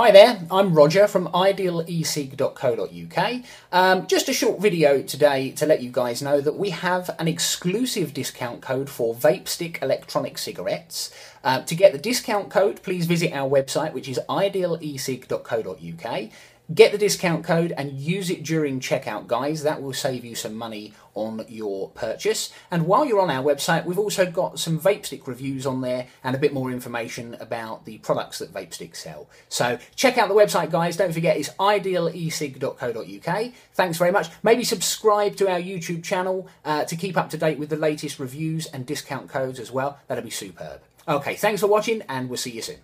Hi there, I'm Roger from idealecig.co.uk. Um, just a short video today to let you guys know that we have an exclusive discount code for Vapestick electronic cigarettes. Uh, to get the discount code, please visit our website, which is idealecig.co.uk. Get the discount code and use it during checkout, guys. That will save you some money on your purchase. And while you're on our website, we've also got some Vapestick reviews on there and a bit more information about the products that Vapesticks sell. So check out the website, guys. Don't forget it's idealecig.co.uk. Thanks very much. Maybe subscribe to our YouTube channel uh, to keep up to date with the latest reviews and discount codes as well. That'll be superb. Okay, thanks for watching, and we'll see you soon.